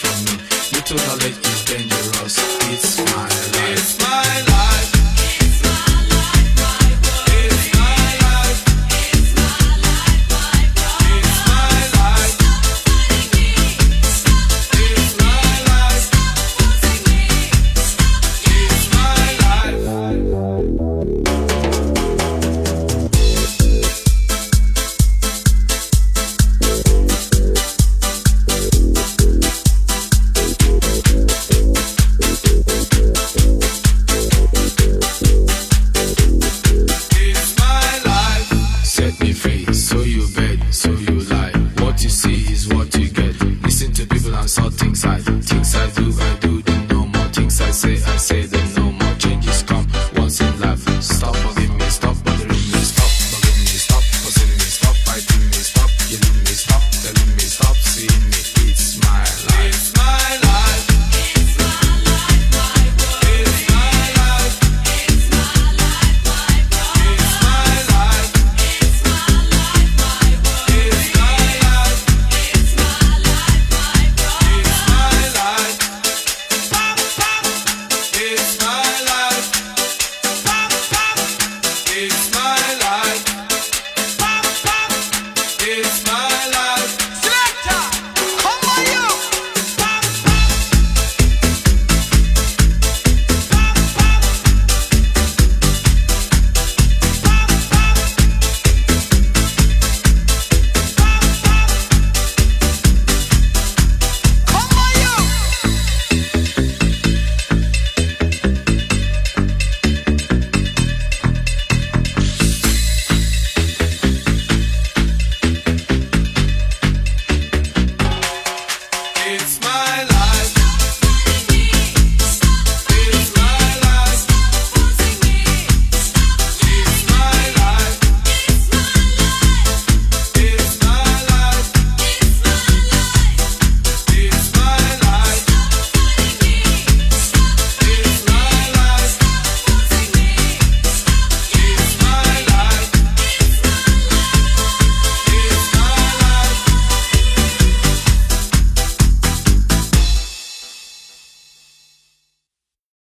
from me. You took a lick my